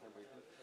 Bra.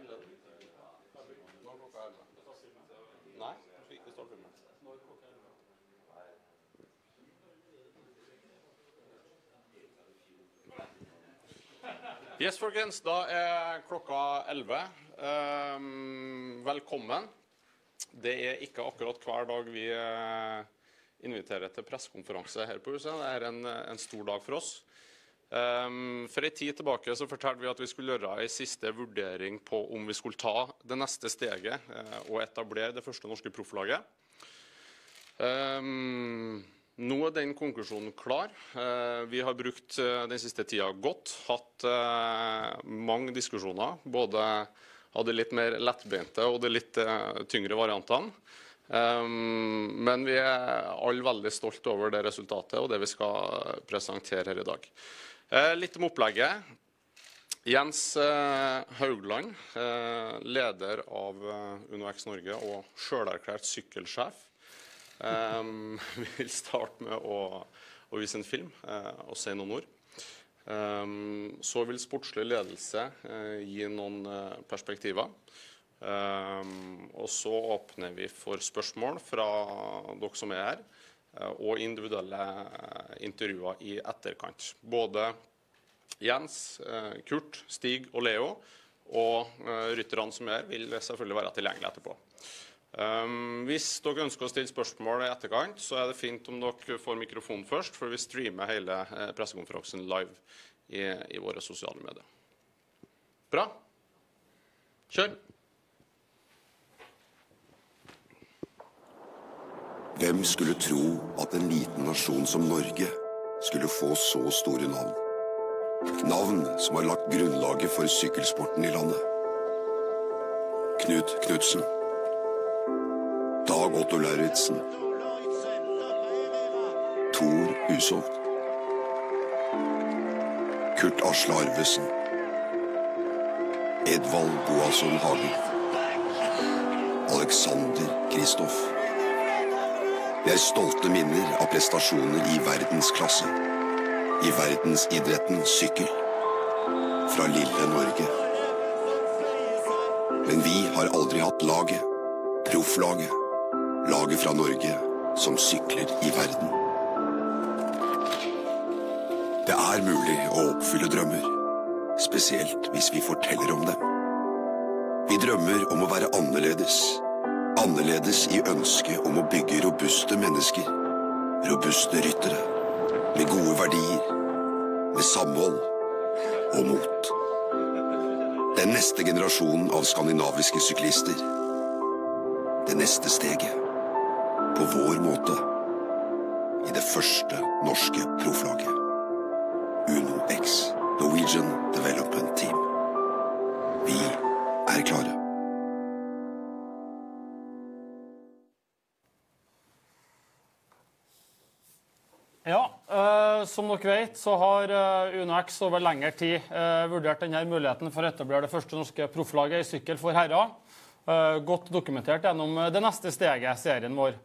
11. Nei, ikke starte filmen. Yes, folkens. Da er klokka 11. Ehm, velkommen. Det er ikke akkurat hver dag vi eh, inviterer til pressekonferanse her på huset. Det er en, en stor dag for oss. Ehm, for en tid tilbake så fortalte vi at vi skulle gjøre en siste vurdering på om vi skulle ta det neste steget eh, og etablere det første norske profflaget. Ehm, nå er den konklusjonen klar. Eh, Vi har brukt eh, den siste tida godt. Hatt mange diskusjoner. Både av de litt mer lettbeinte og de litt tyngre variantene. Ehm, Men vi er alle veldig stolt over det resultatet og det vi skal presentere her i dag. Eh, Litt om opplegget. Jens eh, Haugland, eh, leder av UnoX Norge og sjølerklært sykkelsjef, vil starte med å, å vise en film og si noen ord. Så vil sportslig ledelse gi noen perspektiver. Og så åpner vi for spørsmål fra dere som er her, og individuelle eh, intervjuer i etterkant. Både Jens, eh, Kurt, Stig og Leo. Og eh, rytterne som er vil selvfølgelig være tilgjengelige etterpå. Um, hvis dere ønsker å stille spørsmål i etterkant, så er det fint om dere får mikrofonen først, for vi streamer hele eh, pressekonferansen live i, i våre sosiale medier. Bra. Kjør. Hvem skulle tro at en liten nasjon som Norge skulle få så store navn? Navn som har lagt grunnlaget for sykkelsporten i landet. Knut Knutsen. Dag Otto Lauritzen. Tor Hushovd. Kurt Asle Arvesen. Edvald Boasson Hagen. Alexander Kristoff. Det er stolte minner av prestasjoner i verdensklasse. I verdensidretten sykkel. Fra lille Norge. Men vi har aldri hatt laget. Profflaget. Laget fra Norge som sykler i verden. Det er mulig å oppfylle drømmer. Spesielt hvis vi forteller om dem. Vi drømmer om å være annerledes. Annerledes i ønsket om å bygge robuste mennesker. Robuste ryttere. Med gode verdier. Med samhold og mot. Den neste generasjonen av skandinaviske syklister. Det neste steget. På vår måte. I det første norske profflaget. Uno X. Norwegian Development Team. Vi er klare. Ja, eh, som dere vet, så har eh, UnoX over lengre tid eh, vurdert denne muligheten for å etablere det første norske profflaget i sykkel for herrer. Eh, godt dokumentert gjennom eh, det neste steget, serien vår.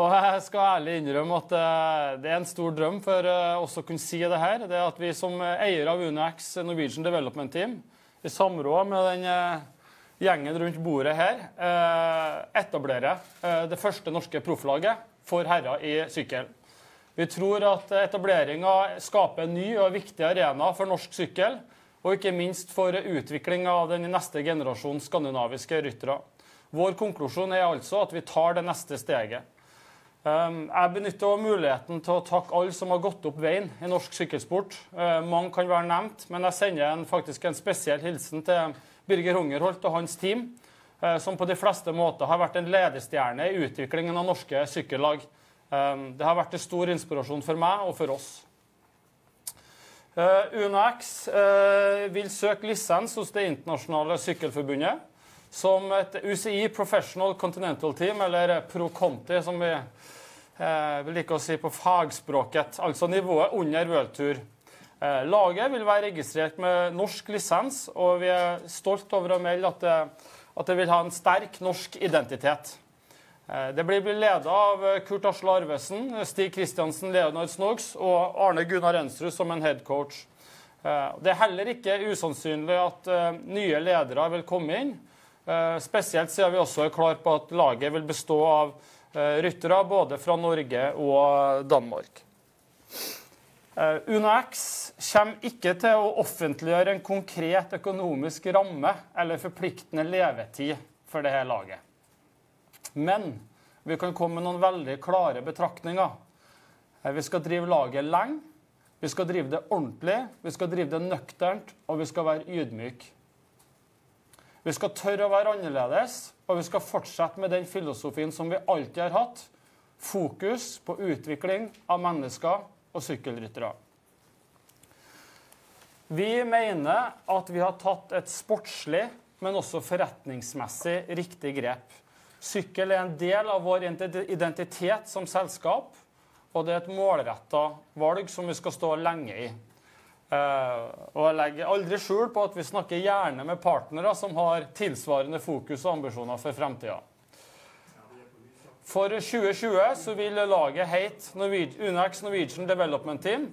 Og jeg skal ærlig innrømme at det er en stor drøm for oss å kunne si det her. Det er at vi som eier av UnoX Norwegian Development Team, i samråd med den gjengen rundt bordet her, etablerer det første norske profflaget for herrer i sykkel. Vi tror at etableringa skaper en ny og viktig arena for norsk sykkel, og ikke minst for utvikling av den neste generasjon skandinaviske ryttere. Vår konklusjon er altså at vi tar det neste steget. Um, Jeg benytter muligheten til å takke alle som har gått opp veien i norsk sykkelsport. Uh, Mange kan være nevnt, men jeg sender en, faktisk en spesiell hilsen til Birger Hungerholt og hans team, uh, som på de fleste måter har vært en ledestjerne i utviklingen av norske sykkellag. Um, Det har vært en stor inspirasjon for meg og for oss. Uh, UnoX uh, vil søke lisens hos Det internasjonale sykkelforbundet som et UCI Professional Continental Team, eller Pro-Conti, som vi uh, vil like å si på fagspråket, altså nivået under World Tour. Uh, laget vil være registrert med norsk lisens, og vi er stolt over å melde at det, at det vil ha en sterk norsk identitet. Eh, Det blir ledet av eh, Kurt Asle Arvesen, Stig Kristiansen, Leonard Snogs og Arne Gunnar Ensrud som en headcoach. Eh, Det er heller ikke usannsynlig at nye ledere vil komme inn. Spesielt siden vi også er klar på at laget vil bestå av ryttere både fra Norge og Danmark. UnoX kommer ikke til å offentliggjøre en konkret økonomisk ramme eller forpliktende levetid for dette laget. Men vi kan komme med noen veldig klare betraktninger. Eh, Vi skal drive laget lenge, vi skal drive det ordentlig, vi skal drive det nøkternt, og vi skal være ydmyke. Vi skal tørre å være annerledes, og vi skal fortsette med den filosofien som vi alltid har hatt. Fokus på utvikling av mennesker og sykkelryttere. Vi mener at vi har tatt et sportslig, men også forretningsmessig riktig grep. Sykkel er en del av vår identitet som selskap, og det er et målretta valg som vi skal stå lenge i. Eh, og jeg legger aldri skjul på at vi snakker gjerne med partnere som har tilsvarende fokus og ambisjoner for fremtida. For 2020 så vil laget hete UNAX Norwegian Development Team.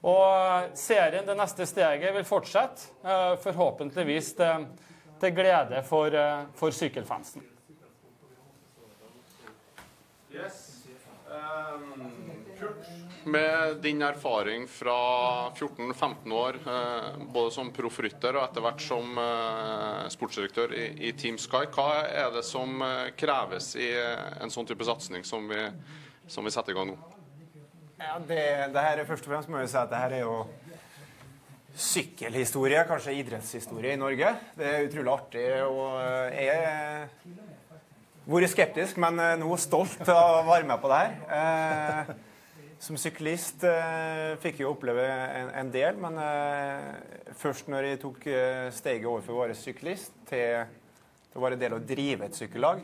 Og serien Det neste steget vil fortsette, eh, forhåpentligvis til glede for, eh, for sykkelfansen. Med din erfaring fra 14-15 år, eh, både som proffrytter og etter hvert som eh, sportsdirektør i, Team Sky, hva er det som eh, kreves i en sånn type satsing som, vi- som vi setter i gang nå? Ja, det, det her er først og fremst må jeg si at det her er jo sykkelhistorie, kanskje idrettshistorie i Norge. Det er utrolig artig, og jeg vært skeptisk, men eh, nå stolt av å være med på det her. Eh, som syklist eh, fikk jeg oppleve en, en del, men først når jeg tok steget over for å være syklist til å være del av å drive et sykkellag,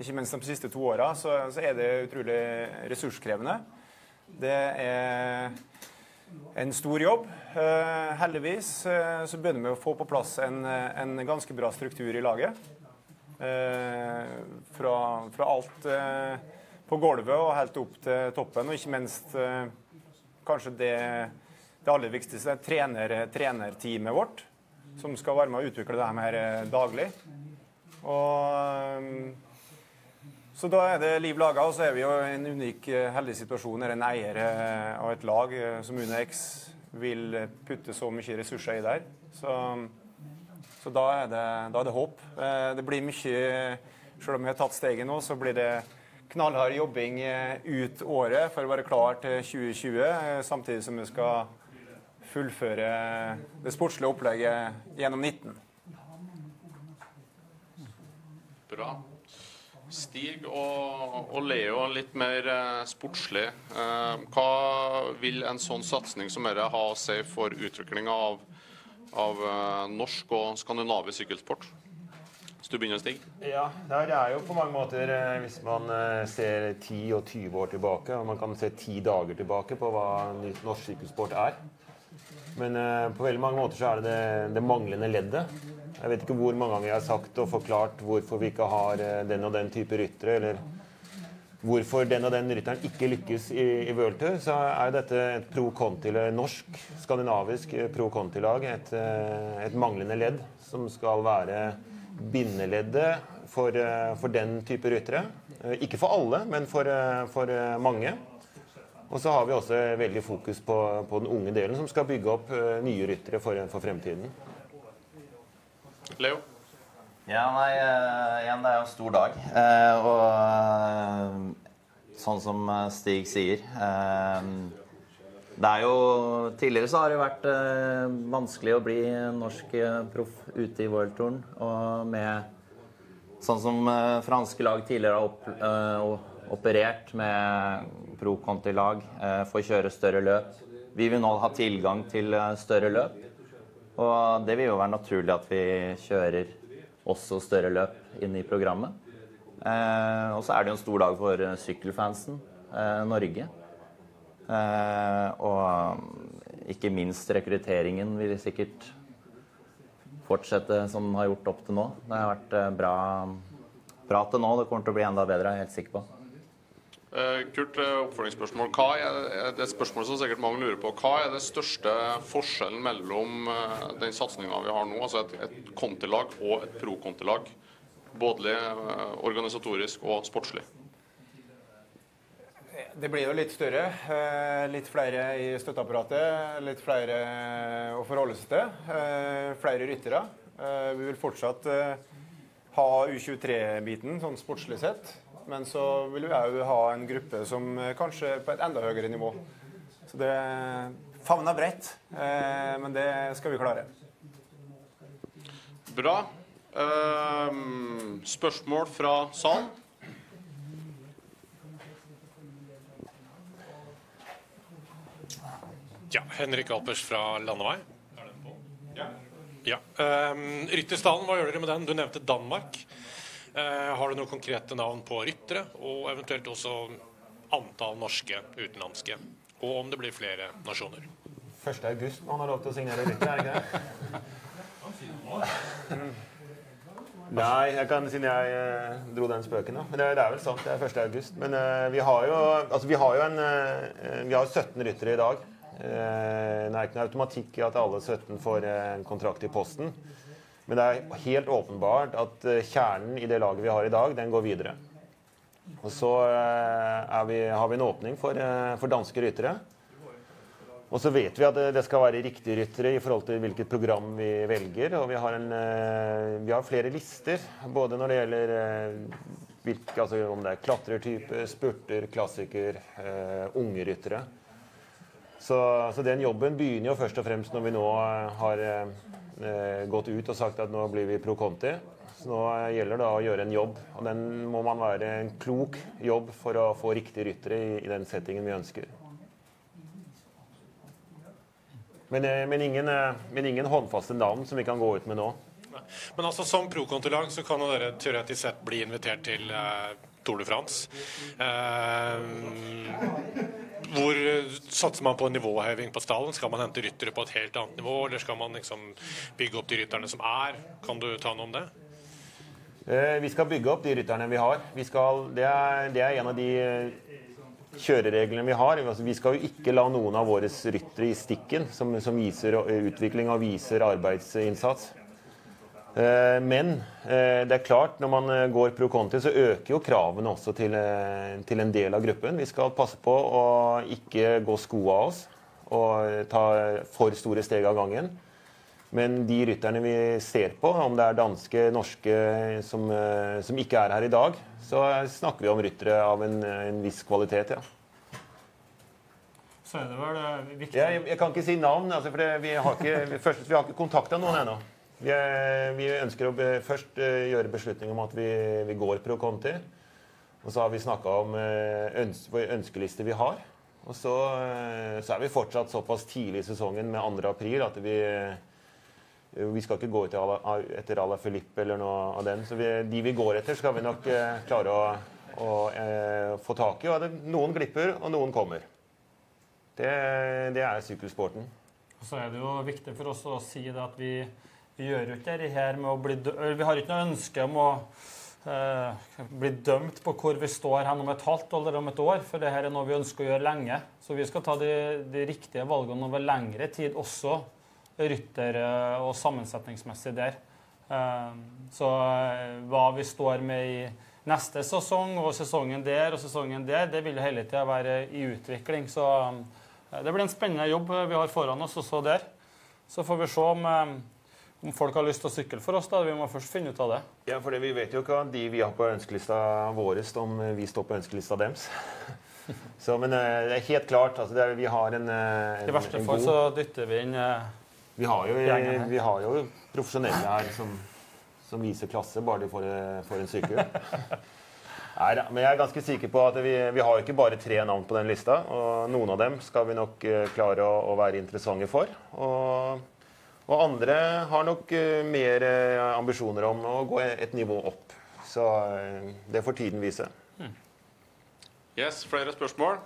ikke minst de siste to åra, så, er det utrolig ressurskrevende. Det er en stor jobb. Heldigvis så begynner vi å få på plass en, en ganske bra struktur i laget. Eh, fra, fra alt eh, på gulvet og helt opp til toppen, og ikke minst eh, kanskje det, det aller viktigste, trener, trenerteamet vårt, som skal være med å utvikle det her daglig. Og så da er det liv laga, og så er vi jo i en unik, heldig situasjon der en eier av et lag som UNEX vil putte så mye ressurser i der. Så, så da, er det, da er det håp. Eh, Det blir mye Selv om vi har tatt steget nå, så blir det knallhard jobbing eh, ut året for å være klar til 2020, eh, samtidig som vi skal fullføre det sportslige opplegget gjennom 19. Bra. Stig og, og Leo, litt mer eh, sportslig. Hva vil en sånn satsing som dette ha å si for utviklinga av, av eh, norsk og skandinavisk sykkelsport? Hvis du begynner, Stig. Ja, det er jo på mange måter eh, Hvis man eh, ser 10 og 20 år tilbake, og man kan se 10 dager tilbake på hva norsk sykkelsport er. Men på veldig mange måter så er det det, det manglende leddet. Jeg vet ikke hvor mange ganger jeg har sagt og forklart hvorfor vi ikke har den og den type ryttere, eller hvorfor den og den rytteren ikke lykkes i, i World Tour, så er dette et pro conti-lag, norsk, skandinavisk eh, pro conti-lag. Et, eh, et manglende ledd som skal være bindeleddet for, eh, for den type ryttere. Ikke for alle, men for, for mange. Og så har vi også veldig fokus på, på den unge delen, som skal bygge opp nye ryttere for, for fremtiden. Leo? Ja, nei, eh, igjen, det er jo en stor dag. Eh, og eh, sånn som eh, Stig sier eh, Det er jo Tidligere så har det vært eh, vanskelig å bli norsk proff ute i worldtouren. Og med Sånn som franske lag tidligere har opp, operert med pro conti-lag, får kjøre større løp. Vi vil nå ha tilgang til større løp. Og det vil jo være naturlig at vi kjører også større løp inn i programmet. Eh, og så er det jo en stor dag for eh, sykkelfansen eh, Norge. Eh, og ikke minst rekrutteringen vil sikkert fortsette som den har gjort opp til nå. Det har vært eh, bra, bra til nå. Det kommer til å bli enda bedre, jeg er helt sikker på. Eh, Kurt, eh, oppfølgingsspørsmål. Hva er, er det er et spørsmål som sikkert mange lurer på. Hva er det største forskjellen mellom eh, den satsinga vi har nå, altså et, et kontilag og et pro-kontilag? Både eh, organisatorisk og sportslig. Det blir jo litt større. eh, Litt flere i støtteapparatet. Litt flere å forholde seg til. eh, Flere ryttere. Eh, Vi vil fortsatt eh, ha U23-biten sånn sportslig sett. Men så vil vi òg ha en gruppe som eh, kanskje er på et enda høyere nivå. Så det favner bredt. eh, Men det skal vi klare. Bra. Ehm, spørsmål fra salen? Ja, Henrik Alpers fra Landevei. Er den på? Ja. ja. Um, Ryttersdalen, hva gjør dere med den? Du nevnte Danmark. Eh, har du noen konkrete navn på ryttere, og eventuelt også antall norske utenlandske? Og om det blir flere nasjoner? 1. august man har lov til å signere rytter, er det ikke det? Nei, jeg kan siden jeg eh, dro den spøken, da. Men det, det er vel sant. Det er 1. august. Men eh, vi har jo altså vi har jo en eh, Vi har 17 ryttere i dag. Eh, det er ikke noe automatikk i at alle 17 får eh, en kontrakt i posten. Men det er helt åpenbart at eh, kjernen i det laget vi har i dag, den går videre. Og så eh, vi, har vi en åpning for, eh, for danske ryttere. Og så vet vi at det- skal være riktige ryttere i forhold til hvilket program vi velger. Og vi har, en, vi har flere lister, både når det gjelder hvilke, altså om det er klatretyper, spurter, klassiker, uh, unge ryttere. Så, så den jobben begynner jo først og fremst når vi nå eh, har eh, gått ut og sagt at nå blir vi pro Conti. Så nå eh, gjelder det å gjøre en jobb, og den må man være en klok jobb for å få riktige ryttere i, i den settingen vi ønsker. Men, eh, men, ingen, eh, men ingen håndfaste navn som vi kan gå ut med nå. Men altså som pro-kontolag så kan dere teoretisk sett bli invitert til eh, Tour de France. Eh, hvor satser man på nivåheving på stallen? Skal man hente ryttere på et helt annet nivå, eller skal man liksom bygge opp de rytterne som er? Kan du ta noe om det? Eh, Vi skal bygge opp de rytterne vi har. Vi skal, det, er, det er en av de eh, kjørereglene vi har. Altså, Vi skal jo ikke la noen av våre ryttere i stikken som, som viser eh, utvikling og viser arbeidsinnsats. Eh, Men eh, det er klart, når man eh, går pro Conti, så øker jo kravene også til, til en del av gruppen. Vi skal passe på å ikke gå skoa av oss og ta for store steg av gangen. Men de rytterne vi ser på, om det er danske, norske som, som ikke er her i dag, så snakker vi om ryttere av en, en viss kvalitet, ja. Så er det eh, viktig Jeg, jeg kan ikke si navn, altså, for det, vi har ikke, først, vi har ikke kontakta noen ennå. Vi, er- vi ønsker å be, først uh, gjøre beslutning om at vi, vi går pro Conti. Og så har vi snakka om uh, øns, ønskeliste vi har. Og så, uh, så er vi fortsatt såpass tidlig i sesongen med 2. april at vi vi skal ikke gå etter Ala, etter Filippe eller noe av den. Så de vi går etter, skal vi nok eh, klare å, å eh, få tak i. Og det, noen glipper, og noen kommer. Det, det er sykkelsporten. Og så er det jo viktig for oss å si det at vi, vi gjør jo ikke det her med å bli Vi har ikke noe ønske om å eh, bli dømt på hvor vi står hen om et halvt eller om et år, for det her er noe vi ønsker å gjøre lenge. Så vi skal ta de, de riktige valgene over lengre tid også, rytter- og sammensetningsmessig der. Eh, så eh, hva vi står med i neste sesong og sesongen der og sesongen der, det vil hele tida være i utvikling. Så eh, det blir en spennende jobb vi har foran oss også der. Så får vi se om, eh, om folk har lyst til å sykle for oss. da. Vi må først finne ut av det. Ja, for det, Vi vet jo ikke de vi har på ønskelista vår, om vi står på ønskelista deres. Så, men eh, det er helt klart. Altså, er, vi har en, god... en I verste fall så dytter vi inn eh, Vi har jo, vi har jo profesjonelle her som, som viser klasse, bare de får, får en sykkel. Nei da, men jeg er ganske sikker på at vi, vi har ikke bare tre navn på den lista. Og noen av dem skal vi nok eh, klare å, å være interessante for. Og, og andre har nok eh, mer eh, ambisjoner om å gå et nivå opp. Så eh, det får tiden vise. Yes, flere spørsmål?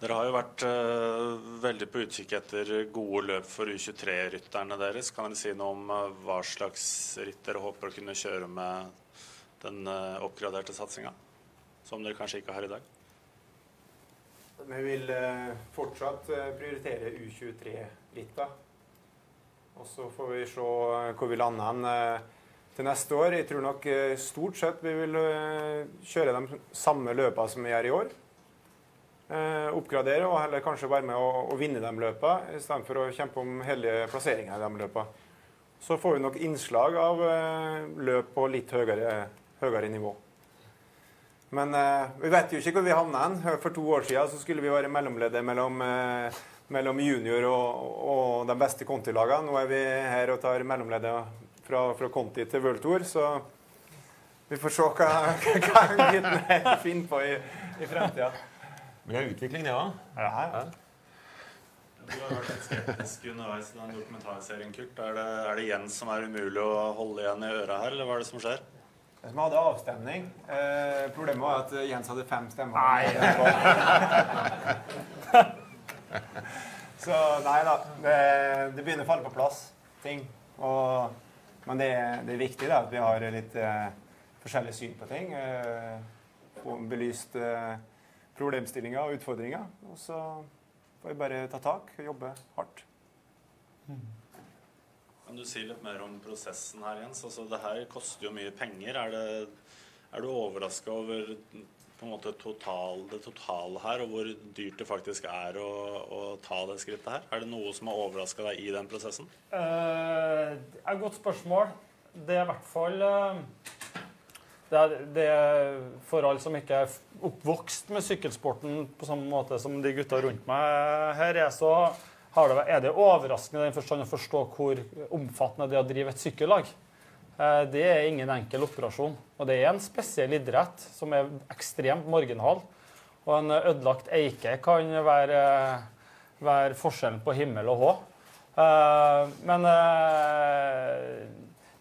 Dere har jo vært uh, veldig på utkikk etter gode løp for U23-rytterne deres. Kan dere si noe om uh, hva slags ritt dere håper å kunne kjøre med den uh, oppgraderte satsinga? Som dere kanskje ikke har i dag? Vi vil eh, fortsatt eh, prioritere U23 litt, da. Og så får vi se eh, hvor vi lander hen til neste år. Jeg tror nok stort sett vi vil kjøre de samme løpene som vi gjør i år. Oppgradere og heller kanskje være med å, vinne de løpene, istedenfor å kjempe om hellige plasseringer i de løpene. Så får vi nok innslag av løp på litt høyere, høyere nivå. Men eh, vi vet jo ikke hvor vi havna hen. For to år siden så skulle vi være mellomleder mellom, eh, mellom junior og, og de beste Conti-lagene. Nå er vi her og tar mellomleder fra, fra Conti til World Tour, så vi får se hva, hva gutten her finner på i, i fremtida. Men det er utvikling, det òg. Ja. Du har vært litt skeptisk underveis i den dokumentarserien, Kurt. Er det, er det Jens som er umulig å holde igjen i øra her, eller hva er det som skjer? Vi hadde avstemning. Eh, problemet var at Jens hadde fem stemmer. Nei. Så nei da. Det, det begynner å falle på plass, ting. Og, men det, det er viktig da, at vi har litt eh, forskjellig syn på ting. Eh, og belyst eh, problemstillinger og utfordringer. Og så får vi bare ta tak og jobbe hardt. Kan du si litt mer om prosessen her, Jens? Altså, det her koster jo mye penger. Er, det, er du overraska over måte total, det totale her, og hvor dyrt det faktisk er å, å ta det skrittet her? Er det noe som har overraska deg i den prosessen? Eh, det er et godt spørsmål. Det er i hvert fall uh det er, det er For alle som ikke er oppvokst med sykkelsporten på samme måte som de gutta rundt meg her er, så det, er det overraskende den forstand å forstå hvor omfattende det er å drive et sykkellag. Eh, Det er ingen enkel operasjon. Og det er en spesiell idrett som er ekstremt marginal. Og en ødelagt eike kan være, være forskjellen på himmel og hå. Eh, Men eh,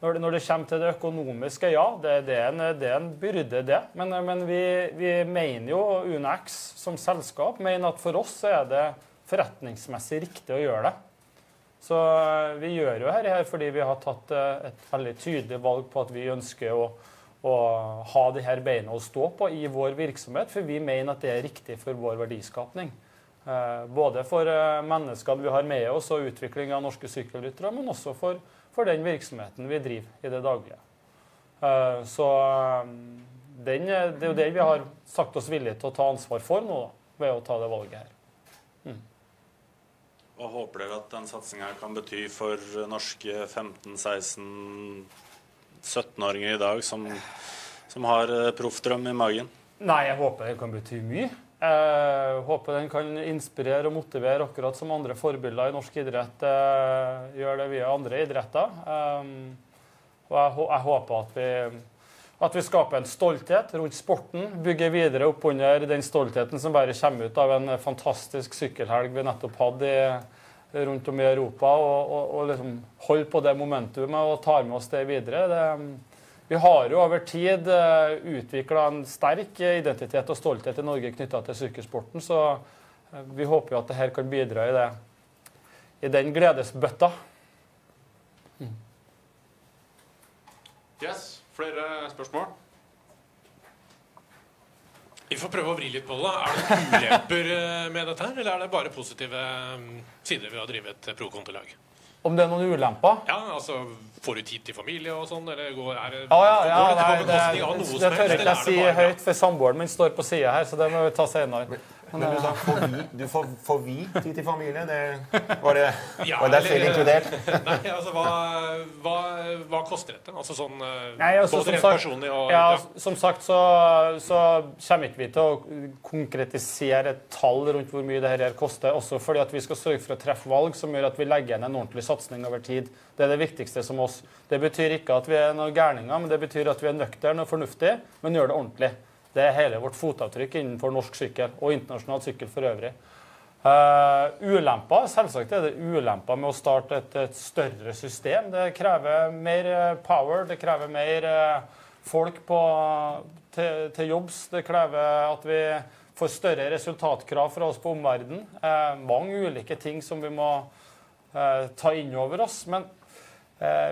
når det, når det kommer til det økonomiske, ja, det, det, er, en, det er en byrde, det. Men, men vi, vi mener jo, UNX som selskap mener at for oss er det forretningsmessig riktig å gjøre det. Så eh, vi gjør jo her fordi vi har tatt eh, et veldig tydelig valg på at vi ønsker å, å ha de her beina å stå på i vår virksomhet, for vi mener at det er riktig for vår verdiskapning. Eh, Både for menneskene vi har med oss og utvikling av norske sykkelryttere, men også for, for den virksomheten vi driver i det daglige. Så den, det er jo det vi har sagt oss villige til å ta ansvar for nå, da, ved å ta det valget her. Hva håper dere at den satsinga kan bety for norske 15-16-17-åringer i dag som, som har eh, proffdrøm i magen? Nei, jeg håper den kan bety mye. Jeg håper den kan inspirere og motivere, akkurat som andre forbilder i norsk idrett eh, gjør det via andre idretter. Og jeg håper at vi, at vi skaper en stolthet rundt sporten. Bygger videre opp under den stoltheten som bare kommer ut av en fantastisk sykkelhelg vi nettopp hadde rundt om i Europa. Og, og, og liksom holder på det momentumet og tar med oss det videre. Det, vi har jo over tid uh, utvikla en sterk identitet og stolthet i Norge knytta til sykkelsporten, så eh, vi håper jo at dette kan bidra i, det, i den gledesbøtta. Yes, flere spørsmål? Vi får prøve å vri litt på det. Er det ulemper eh, med dette, her, eller er det bare positive mm, sider ved å drive et pro-kontolag? Om det er noen ulemper? Ja, altså, Får du tid til familie og sånn, eller går, er det, Ja, ja, ja, går dette nei, det, det, det tør helst? ikke si det høyt, for samboeren min står på sida her, så det må vi ta senere. Men du sa for vi, du får, får vi tid til familie? Det, var det, Ja, var det selv inkludert? Nei, altså, hva, hva, hva koster dette? Altså sånn eh, Nei, altså, Både som rent sagt, personlig og ja, ja. som sagt så, så kommer ikke vi til å konkretisere et tall rundt hvor mye dette her koster, også fordi at vi skal sørge for å treffe valg som gjør at vi legger igjen en ordentlig satsing over tid. Det er det viktigste som oss. Det betyr ikke at vi er noen gærninger, men det betyr at vi er nøkterne og fornuftige, men gjør det ordentlig. Det er hele vårt fotavtrykk innenfor norsk sykkel og internasjonal sykkel for øvrig. Uh, ulemper, Selvsagt er det ulemper med å starte et, et større system. Det krever mer eh, power, det krever mer uh, folk på, til, til jobbs. Det krever at vi får større resultatkrav fra oss på omverdenen. Uh, mange ulike ting som vi må ta inn over oss. Men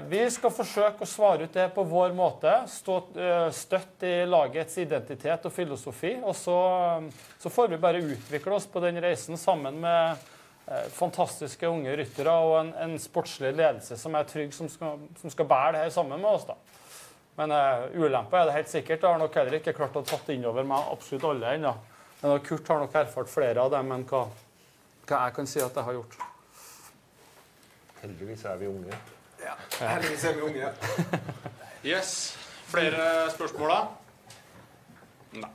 vi skal forsøke å svare ut det på vår måte. Stå eh, støtt i lagets identitet og filosofi. Og så, så får vi bare utvikle oss på den reisen sammen med eh, fantastiske unge ryttere og en, en sportslig ledelse som er trygg, som skal, som skal bære det her sammen med oss. da. Men uh, ulempe er det helt sikkert. Jeg har nok heller ikke klart å tatt inn over meg absolutt alle ennå. Men Kurt har nok erfart flere av dem enn hva, hva jeg kan si at jeg har gjort. Heldigvis er vi unge. Ja, heldigvis er vi unge. Yes. Flere spørsmål, da? Nei.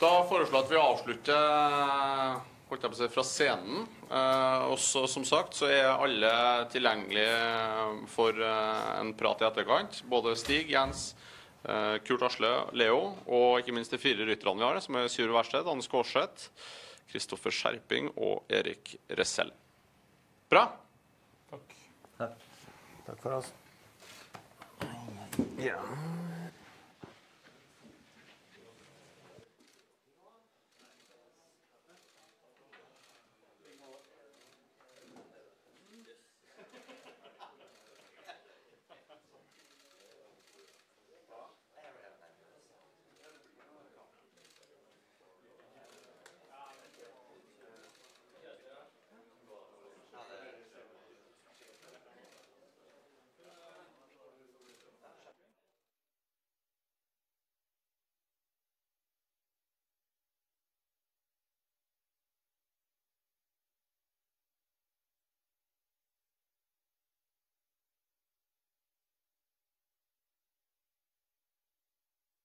Da foreslår jeg at vi avslutter holdt jeg på å si, fra scenen. Eh, og som sagt så er alle tilgjengelige for eh, en prat i etterkant. Både Stig, Jens, eh, Kurt Asle, Leo og ikke minst de fire rytterne vi har, som er Syre Wærsted, Anne Skårseth, Kristoffer Skjerping og Erik Ressel. Bra. Takk for oss. Ja.